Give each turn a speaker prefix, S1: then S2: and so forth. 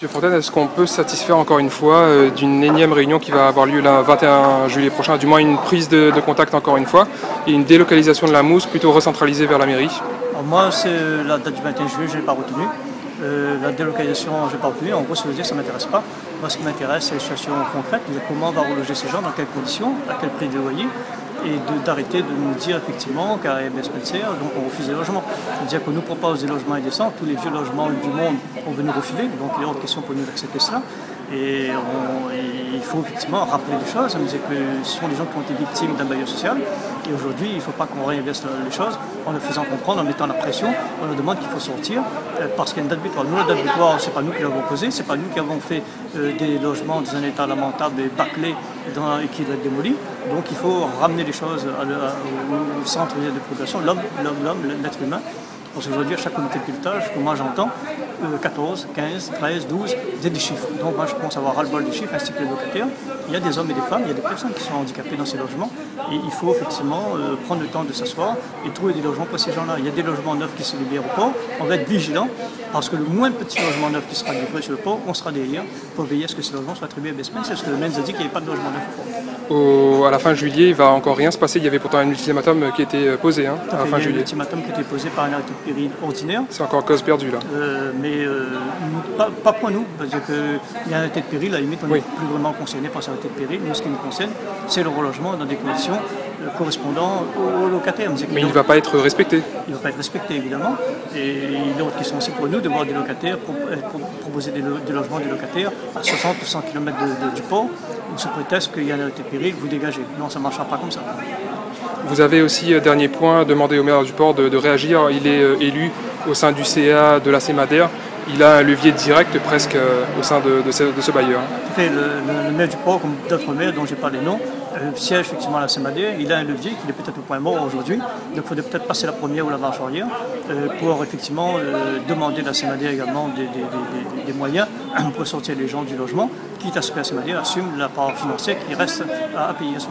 S1: Monsieur Fontaine, est-ce qu'on peut satisfaire encore une fois euh, d'une énième réunion qui va avoir lieu le 21 juillet prochain, du moins une prise de, contact encore une fois, et une délocalisation de la mousse plutôt recentralisée vers la mairie?
S2: Moi, c'est la date du 21 juillet, je n'ai pas retenu. Euh, la délocalisation, je n'ai pas retenu. En gros, ça veut dire que ça ne m'intéresse pas. Moi, ce qui m'intéresse, c'est les situations concrètes. Comment on va reloger ces gens, dans quelles conditions, à quel prix de loyer? Et d'arrêter de, nous dire effectivement qu'à MS Spencer, donc on refuse des logements. C'est-à-dire qu'on nous propose des logements indécents, tous les vieux logements du monde ont venu refiler, donc il est hors de question pour nous d'accepter cela. Et, il faut effectivement rappeler les choses. Dit que ce sont des gens qui ont été victimes d'un bailleur social. Et aujourd'hui, il ne faut pas qu'on réinveste les choses en leur faisant comprendre, en mettant la pression. On leur demande qu'il faut sortir euh, parce qu'il y a une date butoir. Nous, la date butoir, ce n'est pas nous qui l'avons posée, ce n'est pas nous qui avons fait euh, des logements dans un état lamentable et bâclé dans, et qui doivent être démolis. Donc il faut ramener les choses au, centre de population, l'homme, l'homme, l'homme, l'être humain. Parce qu'aujourd'hui, à chaque comité de pilotage, que moi j'entends, 14, 15, 13, 12, c'est des chiffres. Donc moi je à avoir ras-le-bol des chiffres ainsi que les locataires. Il y a des hommes et des femmes, il y a des personnes qui sont handicapées dans ces logements. Et il faut effectivement euh, prendre le temps de s'asseoir et trouver des logements pour ces gens-là. Il y a des logements neufs qui se libèrent au port. On va être vigilant parce que le moins petit logement neuf qui sera livré sur le port, on sera derrière pour veiller à ce que ces logements soient attribués à Bespen. C'est ce que le MENS a dit qu'il n'y avait pas de logement neuf au port.
S1: Au, à la fin juillet, il va encore rien se passer. Il y avait pourtant un ultimatum qui était posé hein, à la fin
S2: il y a
S1: juillet.
S2: Un ultimatum qui était posé par un arrêté de péril ordinaire.
S1: C'est encore cause perdue là.
S2: Euh, mais euh, pas, pas, pour nous, parce qu'il y a un arrêté de péril, à la limite on n'est oui. plus vraiment concerné par cet arrêté de péril. Nous, ce qui nous concerne, c'est le relogement dans des conditions euh, correspondant aux locataires.
S1: Mais il ne va pas être respecté.
S2: Il ne va pas être respecté, évidemment. Et il y a autre question aussi pour nous de voir des locataires pro proposer des, lo des, logements des locataires à 60 ou 100 km de, de, du port, sous prétexte qu'il y a un arrêté de péril, vous dégagez. Non, ça ne marchera pas comme ça.
S1: Vous avez aussi, euh, dernier point, demandé au maire du port de, réagir. Il est euh, élu au sein du CA de la CEMADER. Il a un levier direct presque euh, au sein de, ce, bailleur.
S2: Le, le, le, maire du port, comme d'autres maires dont j'ai pas les noms, siège effectivement à la CEMADER. Il a un levier qui est peut-être au point mort aujourd'hui. Donc il faudrait peut-être passer la première ou la marche arrière pour effectivement demander à la CEMADER également des, moyens pour sortir les gens du logement, quitte à ce que la CEMADER assume la part financière qui reste à, payer à ce.